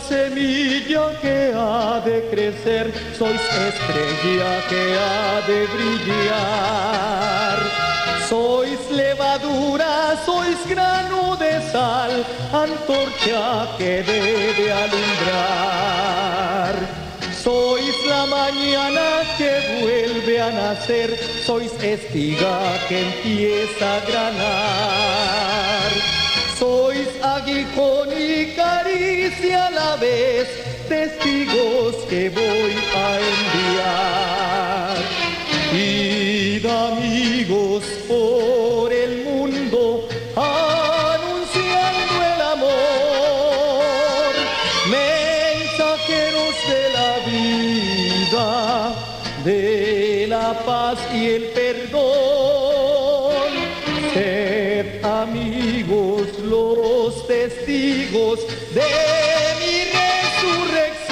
semilla que ha de crecer, sois estrella que ha de brillar. Sois levadura, sois grano de sal, antorcha que debe alumbrar. Sois la mañana que vuelve a nacer, sois espiga que empieza a granar. Sois aguijón y caricia a la vez, testigos que voy a enviar. Id amigos por el mundo, anunciando el amor, mensajeros de la vida, de la paz y el perdón. Testigos de mi resurrección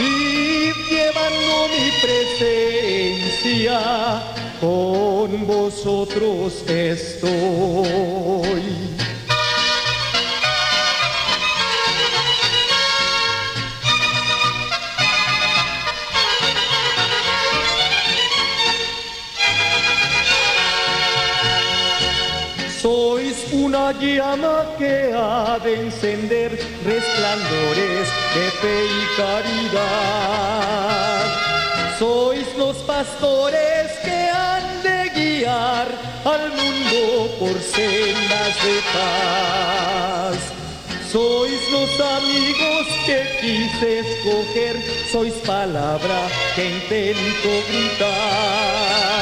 y llevando mi presencia con vosotros estoy. Sois una llama que ha de encender resplandores de fe y caridad. Sois los pastores que han de guiar al mundo por sendas de paz. Sois los amigos que quise escoger, sois palabra que intento gritar.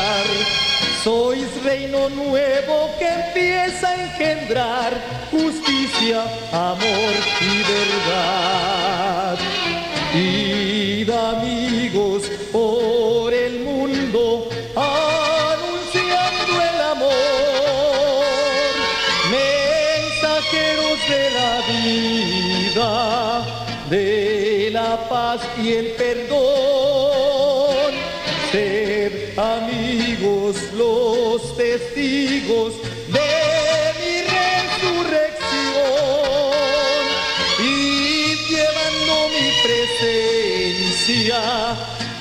Sois reino nuevo que empieza a engendrar justicia, amor y verdad. Id amigos por el mundo anunciando el amor, mensajeros de la vida, de la paz y el perdón. Los testigos de mi resurrección y llevando mi presencia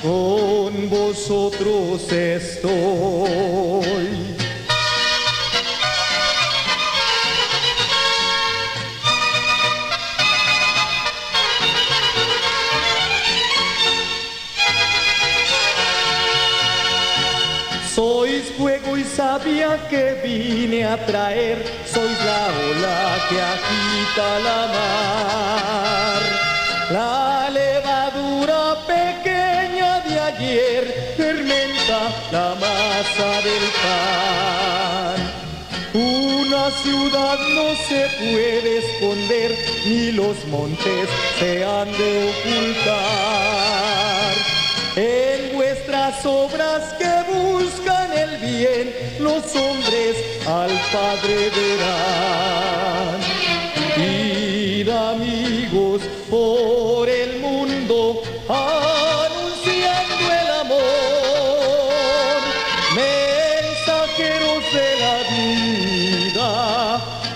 con vosotros estoy. Fuego y sabia que vine a traer, sois la ola que agita la mar. La levadura pequeña de ayer fermenta la masa del pan. Una ciudad no se puede esconder, ni los montes se han de ocultar. En vuestras obras bien, los hombres al Padre verán. Id amigos por el mundo, anunciando el amor, mensajeros de la vida,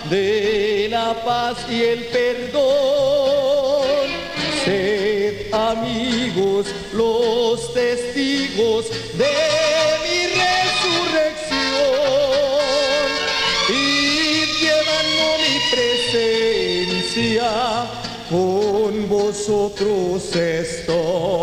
de la paz y el perdón. Sed amigos los testigos de con vosotros estoy.